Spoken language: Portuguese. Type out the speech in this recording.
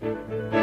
Música